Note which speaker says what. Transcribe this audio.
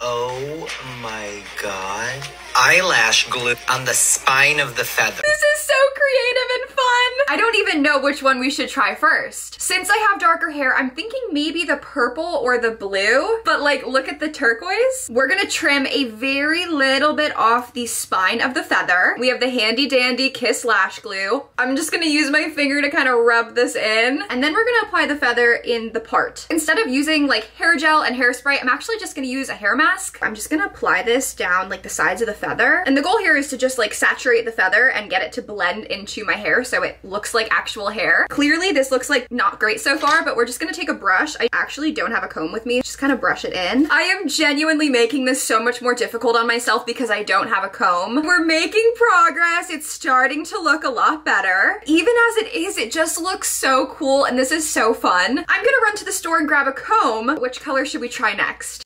Speaker 1: Oh my god. Eyelash glue on the spine of the feather.
Speaker 2: This is so creative and fun. I don't even know which one we should try first. Since I have darker hair, I'm thinking maybe the purple or the blue, but like look at the turquoise. We're gonna trim a very little bit off the spine of the feather. We have the handy dandy Kiss Lash Glue. I'm just gonna use my finger to kind of rub this in, and then we're gonna apply the feather in the part. Instead of using like hair gel and hairspray, I'm actually just gonna use a hair mask. I'm just gonna apply this down like the sides of the feather. And the goal here is to just like saturate the feather and get it to blend into my hair so it looks like actual hair. Clearly this looks like not great so far, but we're just gonna take a brush. I actually don't have a comb with me. Just kind of brush it in. I am genuinely making this so much more difficult on myself because I don't have a comb. We're making progress. It's starting to look a lot better. Even as it is, it just looks so cool and this is so fun. I'm gonna run to the store and grab a comb. Which color should we try next?